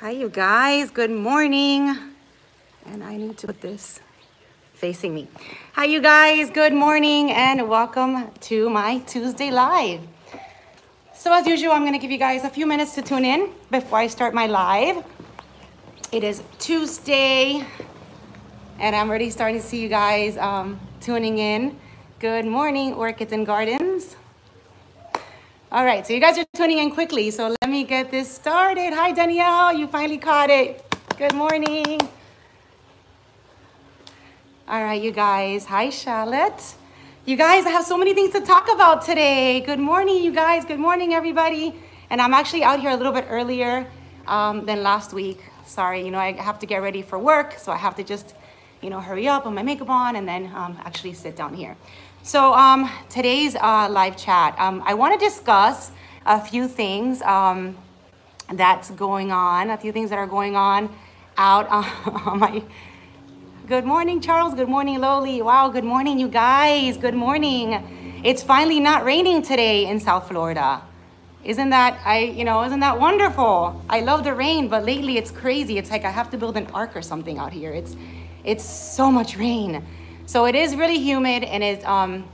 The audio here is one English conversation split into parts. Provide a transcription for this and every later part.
Hi, you guys. Good morning. And I need to put this facing me. Hi, you guys. Good morning and welcome to my Tuesday live. So, as usual, I'm going to give you guys a few minutes to tune in before I start my live. It is Tuesday, and I'm already starting to see you guys um, tuning in. Good morning, Orchids and Gardens. All right, so you guys are tuning in quickly, so let me get this started. Hi, Danielle, you finally caught it. Good morning. All right, you guys. Hi, Charlotte. You guys, I have so many things to talk about today. Good morning, you guys. Good morning, everybody. And I'm actually out here a little bit earlier um, than last week. Sorry, you know, I have to get ready for work, so I have to just, you know, hurry up, put my makeup on, and then um, actually sit down here. So um, today's uh, live chat, um, I want to discuss a few things um, that's going on, a few things that are going on out on my. Good morning, Charles. Good morning, Loli. Wow, good morning, you guys. Good morning. It's finally not raining today in South Florida. Isn't that I, you know, isn't that wonderful? I love the rain, but lately it's crazy. It's like I have to build an ark or something out here. It's it's so much rain. So it is really humid and it's, um,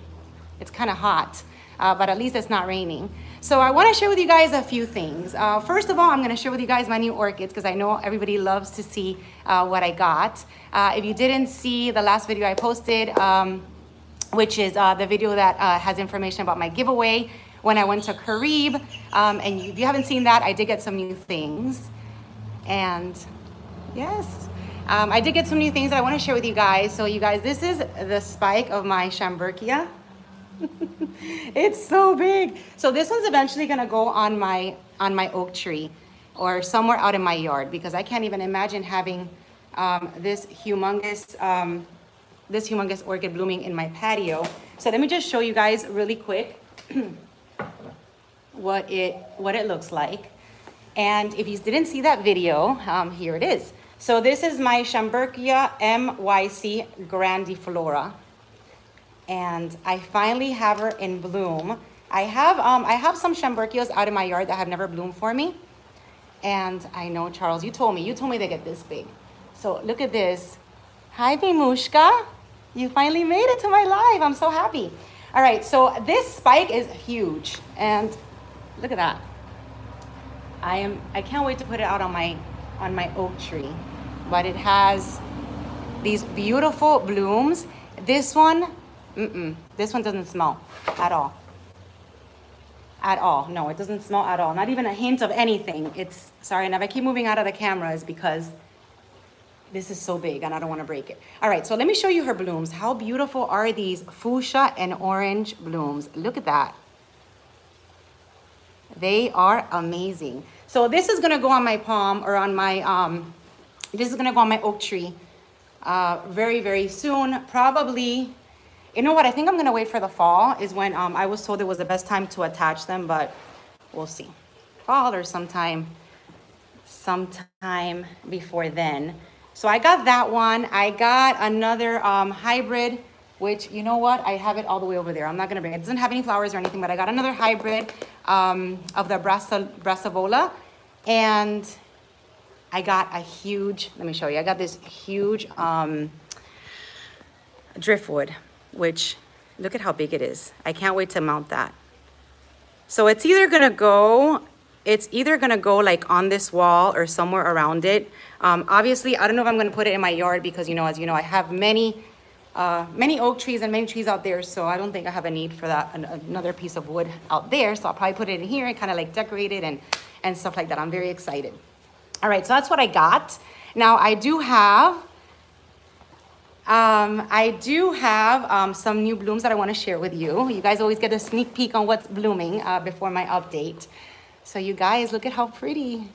it's kind of hot, uh, but at least it's not raining. So I want to share with you guys a few things. Uh, first of all, I'm going to share with you guys my new orchids because I know everybody loves to see uh, what I got. Uh, if you didn't see the last video I posted, um, which is uh, the video that uh, has information about my giveaway when I went to Carib, um, and if you haven't seen that, I did get some new things. And yes, um, I did get some new things that I want to share with you guys. So you guys, this is the spike of my Schomburgkia. it's so big. So this one's eventually going to go on my on my oak tree or somewhere out in my yard because I can't even imagine having um, this humongous um, this humongous orchid blooming in my patio. So let me just show you guys really quick what it what it looks like. And if you didn't see that video, um, here it is. So this is my Schomburgkia MYC grandiflora. And I finally have her in bloom. I have, um, I have some Schomburgkias out in my yard that have never bloomed for me. And I know, Charles, you told me, you told me they get this big. So look at this. Hi, Bimushka. You finally made it to my live. I'm so happy. All right, so this spike is huge. And look at that. I am, I can't wait to put it out on my, on my oak tree but it has these beautiful blooms. This one, mm-mm, this one doesn't smell at all. At all. No, it doesn't smell at all. Not even a hint of anything. It's, sorry, and if I keep moving out of the camera is because this is so big and I don't want to break it. All right, so let me show you her blooms. How beautiful are these fuchsia and orange blooms? Look at that. They are amazing. So this is gonna go on my palm or on my um, this is gonna go on my oak tree uh, very, very soon. Probably, you know what, I think I'm gonna wait for the fall is when um, I was told it was the best time to attach them, but we'll see. Fall or sometime, sometime before then. So I got that one. I got another um, hybrid, which you know what? I have it all the way over there. I'm not gonna bring it. It doesn't have any flowers or anything, but I got another hybrid um, of the Brassa, Brassavola. And I got a huge, let me show you. I got this huge um, driftwood, which look at how big it is. I can't wait to mount that. So it's either gonna go, it's either gonna go like on this wall or somewhere around it. Um, obviously, I don't know if I'm gonna put it in my yard because you know, as you know, I have many, uh, many oak trees and many trees out there. So I don't think I have a need for that, another piece of wood out there. So I'll probably put it in here and kind of like decorate it and, and stuff like that. I'm very excited. All right, so that's what I got. Now I do have, um, I do have um, some new blooms that I wanna share with you. You guys always get a sneak peek on what's blooming uh, before my update. So you guys, look at how pretty.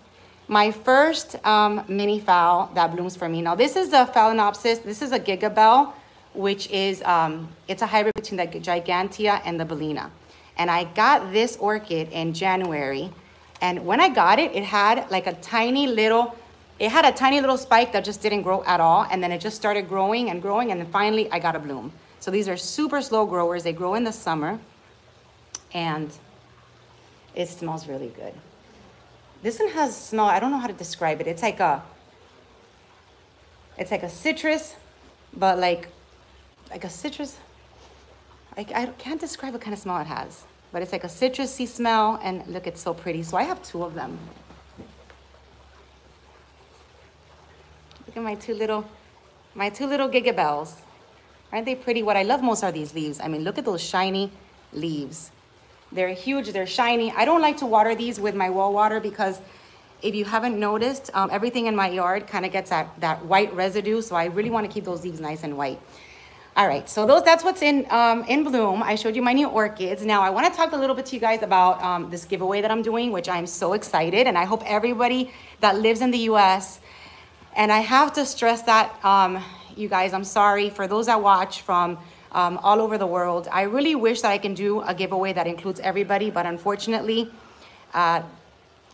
My first um, mini phal that blooms for me. Now this is a Phalaenopsis, this is a Gigabelle, which is, um, it's a hybrid between the Gigantea and the Bellina. And I got this orchid in January and when I got it, it had like a tiny little, it had a tiny little spike that just didn't grow at all. And then it just started growing and growing. And then finally I got a bloom. So these are super slow growers. They grow in the summer and it smells really good. this one has smell. I don't know how to describe it. It's like a, it's like a citrus, but like, like a citrus. I, I can't describe what kind of smell it has, but it's like a citrusy smell. And look, it's so pretty. So I have two of them. Look at my two little, my two little Gigabelles. Aren't they pretty? What I love most are these leaves. I mean, look at those shiny leaves. They're huge, they're shiny. I don't like to water these with my well water because if you haven't noticed, um, everything in my yard kind of gets that, that white residue. So I really want to keep those leaves nice and white. All right, so those that's what's in um, in bloom. I showed you my new orchids. Now I want to talk a little bit to you guys about um, this giveaway that I'm doing, which I'm so excited, and I hope everybody that lives in the U.S. And I have to stress that, um, you guys, I'm sorry for those that watch from um, all over the world. I really wish that I can do a giveaway that includes everybody, but unfortunately, uh,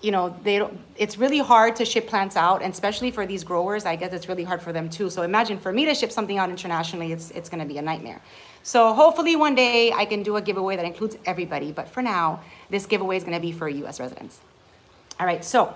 you know, they don't, it's really hard to ship plants out, and especially for these growers, I guess it's really hard for them too. So imagine for me to ship something out internationally, it's, it's gonna be a nightmare. So hopefully one day I can do a giveaway that includes everybody, but for now, this giveaway is gonna be for US residents. All right, so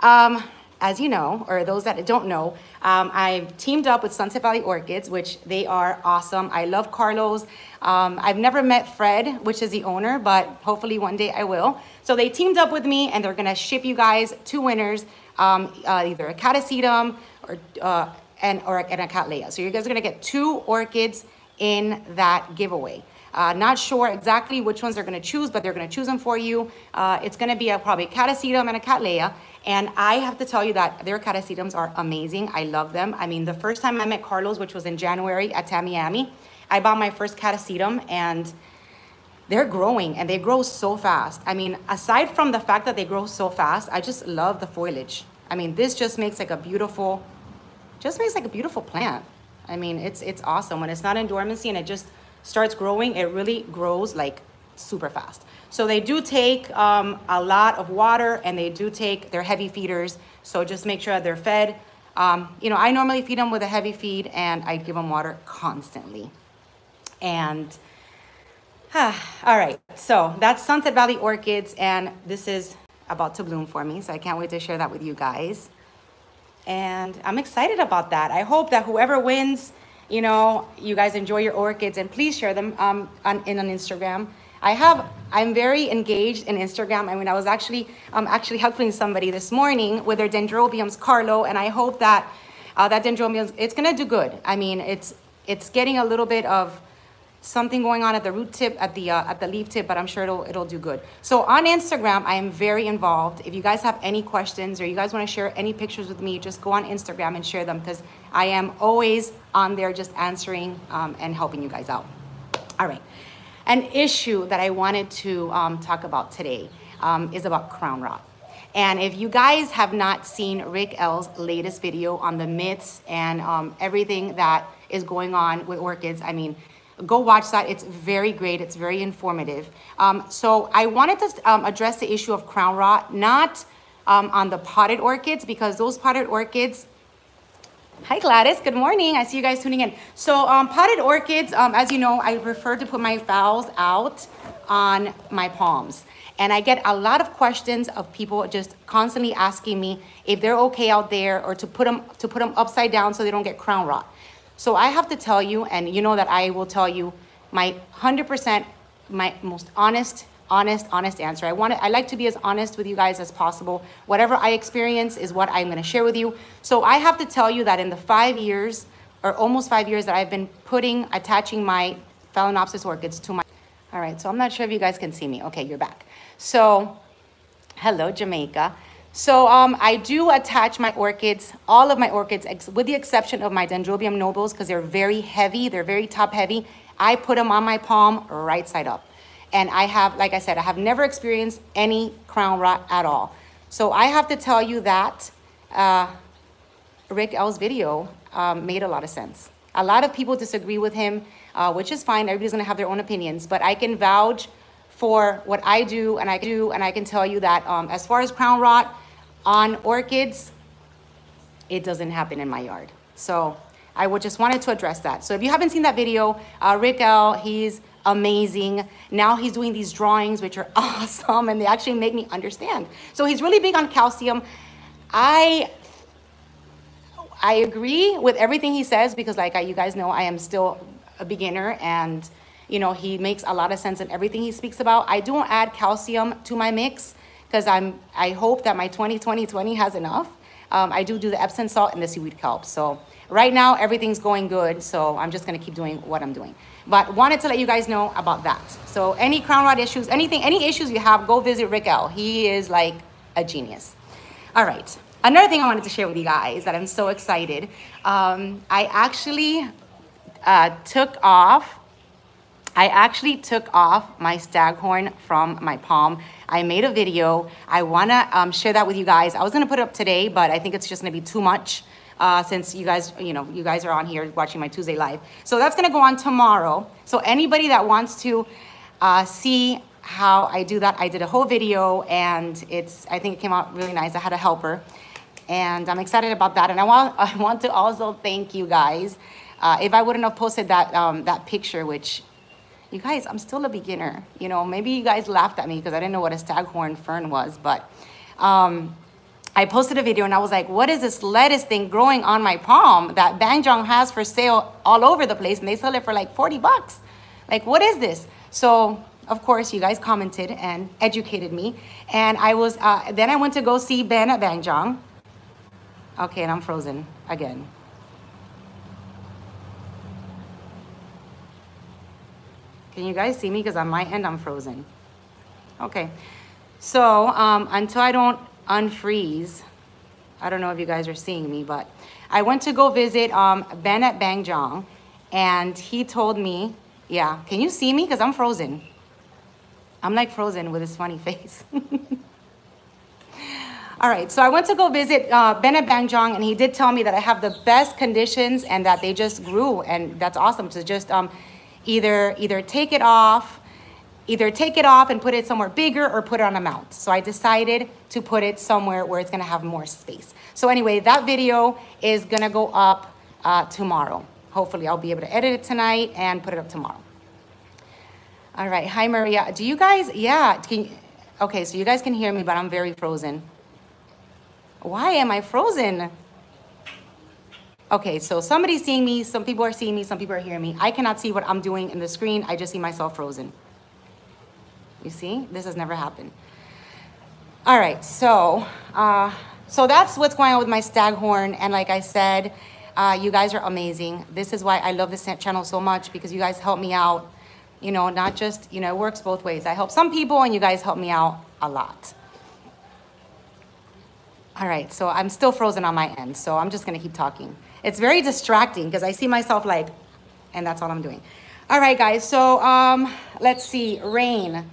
um, as you know, or those that don't know, um, I've teamed up with Sunset Valley Orchids, which they are awesome. I love Carlos. Um, I've never met Fred, which is the owner, but hopefully one day I will. So they teamed up with me and they're gonna ship you guys two winners, um, uh, either a catasetum or, uh, and, or, and a cattleya. So you guys are gonna get two orchids in that giveaway. Uh, not sure exactly which ones they're gonna choose, but they're gonna choose them for you. Uh, it's gonna be a, probably a catasetum and a cattleya. And I have to tell you that their catasetums are amazing. I love them. I mean, the first time I met Carlos, which was in January at Tamiami, I bought my first catasetum and they're growing and they grow so fast. I mean, aside from the fact that they grow so fast, I just love the foliage. I mean, this just makes like a beautiful, just makes like a beautiful plant. I mean, it's it's awesome. When it's not in dormancy and it just starts growing, it really grows like super fast. So they do take um, a lot of water and they do take, they're heavy feeders. So just make sure that they're fed. Um, you know, I normally feed them with a heavy feed and I give them water constantly. And, ah, all right, so that's Sunset Valley Orchids and this is about to bloom for me. So I can't wait to share that with you guys. And I'm excited about that. I hope that whoever wins, you know, you guys enjoy your orchids and please share them um, on, in on Instagram. I have, I'm very engaged in Instagram. I mean, I was actually, um, actually helping somebody this morning with their dendrobiums, Carlo, and I hope that uh, that dendrobium, it's gonna do good. I mean, it's, it's getting a little bit of something going on at the root tip, at the, uh, at the leaf tip, but I'm sure it'll, it'll do good. So on Instagram, I am very involved. If you guys have any questions or you guys wanna share any pictures with me, just go on Instagram and share them because I am always on there just answering um, and helping you guys out. All right. An issue that I wanted to um, talk about today um, is about crown rot. And if you guys have not seen Rick L's latest video on the myths and um, everything that is going on with orchids, I mean, go watch that. It's very great. It's very informative. Um, so I wanted to um, address the issue of crown rot, not um, on the potted orchids, because those potted orchids, Hi Gladys, good morning. I see you guys tuning in. So um, potted orchids, um, as you know, I prefer to put my phals out on my palms. And I get a lot of questions of people just constantly asking me if they're okay out there or to put them, to put them upside down so they don't get crown rot. So I have to tell you, and you know that I will tell you my 100%, my most honest honest, honest answer. I want to, I like to be as honest with you guys as possible. Whatever I experience is what I'm going to share with you. So I have to tell you that in the five years or almost five years that I've been putting, attaching my Phalaenopsis orchids to my, all right, so I'm not sure if you guys can see me. Okay, you're back. So, hello, Jamaica. So um, I do attach my orchids, all of my orchids, with the exception of my Dendrobium nobles, because they're very heavy, they're very top heavy. I put them on my palm right side up. And I have, like I said, I have never experienced any crown rot at all. So I have to tell you that uh, Rick L's video um, made a lot of sense. A lot of people disagree with him, uh, which is fine. Everybody's gonna have their own opinions, but I can vouch for what I do and I do, and I can tell you that um, as far as crown rot on orchids, it doesn't happen in my yard. So I would just wanted to address that. So if you haven't seen that video, uh, Rick L, he's amazing. Now he's doing these drawings, which are awesome, and they actually make me understand. So he's really big on calcium. I I agree with everything he says because, like I, you guys know, I am still a beginner, and you know he makes a lot of sense in everything he speaks about. I don't add calcium to my mix because I'm. I hope that my 2020 has enough. Um, I do do the Epsom salt and the seaweed kelp. So right now everything's going good. So I'm just gonna keep doing what I'm doing. But wanted to let you guys know about that. So any crown rot issues, anything, any issues you have, go visit Rick L. He is like a genius. All right. Another thing I wanted to share with you guys that I'm so excited. Um, I actually uh, took off I actually took off my staghorn from my palm. I made a video. I wanna um, share that with you guys. I was gonna put it up today, but I think it's just gonna be too much uh, since you guys, you know, you guys are on here watching my Tuesday live. So that's gonna go on tomorrow. So anybody that wants to uh, see how I do that, I did a whole video and it's, I think it came out really nice. I had a helper and I'm excited about that. And I want, I want to also thank you guys. Uh, if I wouldn't have posted that, um, that picture, which you guys, I'm still a beginner. You know, maybe you guys laughed at me because I didn't know what a staghorn fern was, but um, I posted a video and I was like, what is this lettuce thing growing on my palm that Bangjong has for sale all over the place and they sell it for like 40 bucks? Like, what is this? So, of course, you guys commented and educated me. And I was, uh, then I went to go see Ben at Bangjong. Okay, and I'm frozen again. Can you guys see me? Because on my end, I'm frozen. Okay. So um, until I don't unfreeze, I don't know if you guys are seeing me, but I went to go visit um, Ben at Bangjong, and he told me, yeah, can you see me? Because I'm frozen. I'm like frozen with his funny face. All right, so I went to go visit uh, Ben at Bangjong, and he did tell me that I have the best conditions and that they just grew, and that's awesome to just um, either, either take it off, either take it off and put it somewhere bigger or put it on a mount. So I decided to put it somewhere where it's gonna have more space. So anyway, that video is gonna go up uh, tomorrow. Hopefully I'll be able to edit it tonight and put it up tomorrow. All right, hi Maria. Do you guys, yeah, can, okay, so you guys can hear me, but I'm very frozen. Why am I frozen? Okay, so somebody's seeing me, some people are seeing me, some people are hearing me. I cannot see what I'm doing in the screen. I just see myself frozen. You see? This has never happened. All right, so uh, so that's what's going on with my staghorn. And like I said, uh, you guys are amazing. This is why I love this channel so much because you guys help me out. You know, not just, you know, it works both ways. I help some people and you guys help me out a lot. All right, so I'm still frozen on my end, so I'm just gonna keep talking. It's very distracting because I see myself like, and that's all I'm doing. All right, guys, so um, let's see, rain.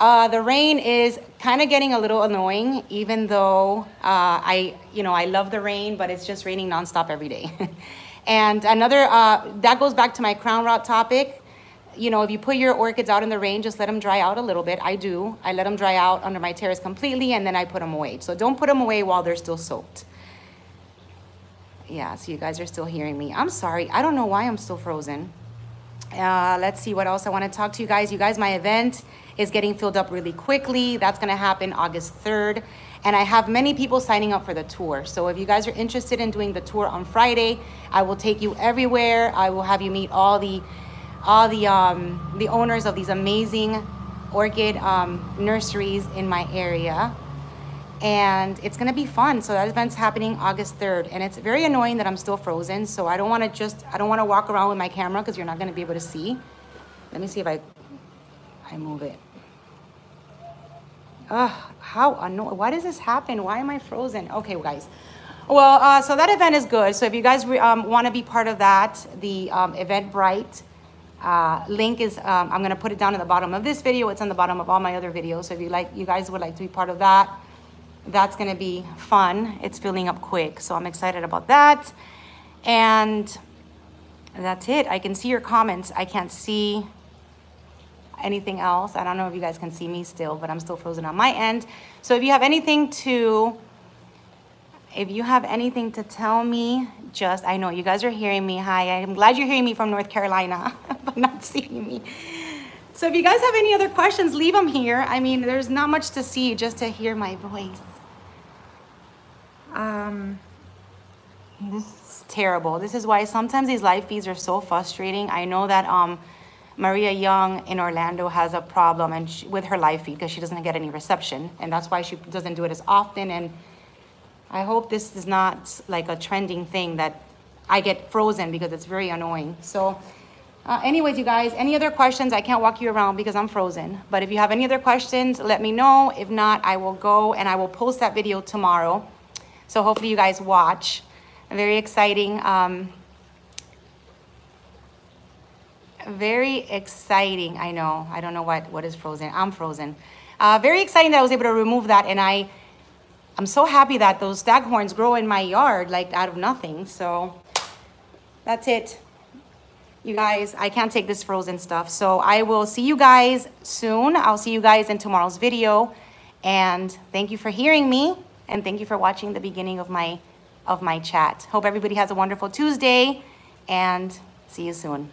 Uh, the rain is kind of getting a little annoying, even though uh, I, you know, I love the rain, but it's just raining nonstop every day. and another, uh, that goes back to my crown rot topic. You know, if you put your orchids out in the rain, just let them dry out a little bit. I do. I let them dry out under my terrace completely, and then I put them away. So don't put them away while they're still soaked yeah, so you guys are still hearing me. I'm sorry. I don't know why I'm still frozen. Uh, let's see what else I want to talk to you guys. You guys, my event is getting filled up really quickly. That's going to happen August 3rd. And I have many people signing up for the tour. So if you guys are interested in doing the tour on Friday, I will take you everywhere. I will have you meet all the all the um, the owners of these amazing orchid um, nurseries in my area and it's gonna be fun. So that event's happening August 3rd, and it's very annoying that I'm still frozen. So I don't want to just I don't want to walk around with my camera because you're not gonna be able to see. Let me see if I I move it. Ugh, how annoying! Why does this happen? Why am I frozen? Okay, guys. Well, uh, so that event is good. So if you guys um, want to be part of that, the um, Eventbrite uh, link is um, I'm gonna put it down at the bottom of this video. It's on the bottom of all my other videos. So if you like, you guys would like to be part of that that's gonna be fun. It's filling up quick, so I'm excited about that. And that's it. I can see your comments. I can't see anything else. I don't know if you guys can see me still, but I'm still frozen on my end. So if you have anything to if you have anything to tell me, just, I know you guys are hearing me. Hi, I'm glad you're hearing me from North Carolina, but not seeing me. So if you guys have any other questions, leave them here. I mean, there's not much to see, just to hear my voice. Um, this is terrible. This is why sometimes these live feeds are so frustrating. I know that um, Maria Young in Orlando has a problem and she, with her live feed because she doesn't get any reception. And that's why she doesn't do it as often. And I hope this is not like a trending thing that I get frozen because it's very annoying. So uh, anyways, you guys, any other questions? I can't walk you around because I'm frozen. But if you have any other questions, let me know. If not, I will go and I will post that video tomorrow. So hopefully you guys watch. Very exciting. Um, very exciting. I know. I don't know what, what is frozen. I'm frozen. Uh, very exciting that I was able to remove that. And I, I'm so happy that those staghorns grow in my yard like out of nothing. So that's it. You guys, I can't take this frozen stuff. So I will see you guys soon. I'll see you guys in tomorrow's video. And thank you for hearing me and thank you for watching the beginning of my of my chat. Hope everybody has a wonderful Tuesday and see you soon.